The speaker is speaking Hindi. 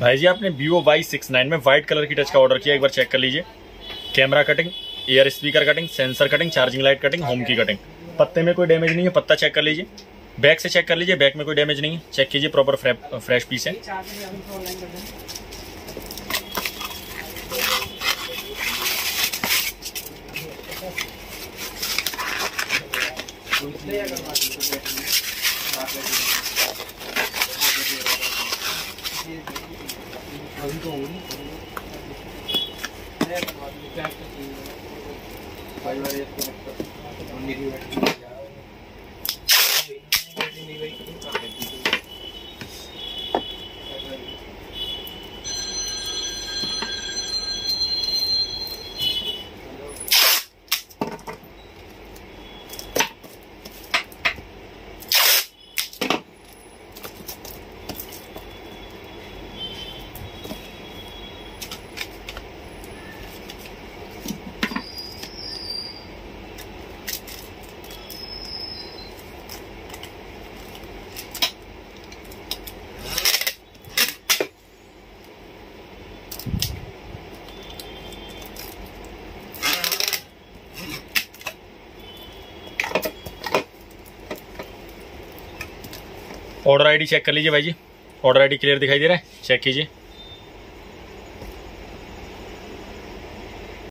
भाई जी आपने वीवो वाई सिक्स नाइन में व्हाइट कलर की टच का ऑर्डर किया, एक बार चेक कर लीजिए। Camera cutting air speaker cutting sensor cutting charging light cutting home की कटिंग पत्ते में कोई डैमेज नहीं है, पत्ता चेक कर लीजिए। बैक से चेक कर लीजिए बैक में कोई डैमेज नहीं है। चेक कीजिए प्रॉपर फ्रेश पीस है। अभी तो होगी कई बार ऑर्डर आईडी चेक कर लीजिए भाई जी। ऑर्डर आईडी क्लियर दिखाई दे रहा है। चेक कीजिए।